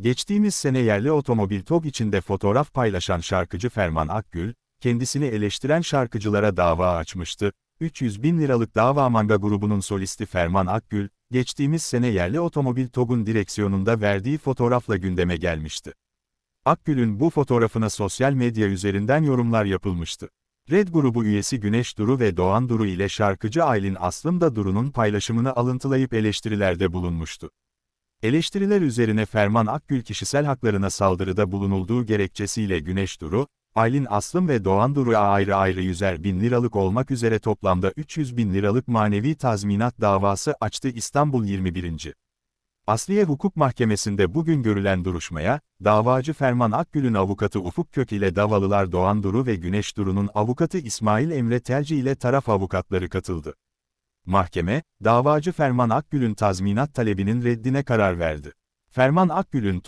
Geçtiğimiz sene yerli otomobil TOG içinde fotoğraf paylaşan şarkıcı Ferman Akgül, kendisini eleştiren şarkıcılara dava açmıştı. 300 bin liralık dava manga grubunun solisti Ferman Akgül, geçtiğimiz sene yerli otomobil TOG'un direksiyonunda verdiği fotoğrafla gündeme gelmişti. Akgül'ün bu fotoğrafına sosyal medya üzerinden yorumlar yapılmıştı. Red grubu üyesi Güneş Duru ve Doğan Duru ile şarkıcı Aylin Aslım da Duru'nun paylaşımını alıntılayıp eleştirilerde bulunmuştu. Eleştiriler üzerine Ferman Akgül kişisel haklarına saldırıda bulunulduğu gerekçesiyle Güneş Duru, Aylin Aslım ve Doğan Duru'ya ayrı ayrı 100'er bin liralık olmak üzere toplamda 300 bin liralık manevi tazminat davası açtı İstanbul 21. Asliye Hukuk Mahkemesi'nde bugün görülen duruşmaya, davacı Ferman Akgül'ün avukatı Ufuk Kök ile Davalılar Doğan Duru ve Güneş Duru'nun avukatı İsmail Emre Telci ile taraf avukatları katıldı. Mahkeme, davacı Ferman Akgül'ün tazminat talebinin reddine karar verdi. Ferman Akgül'ün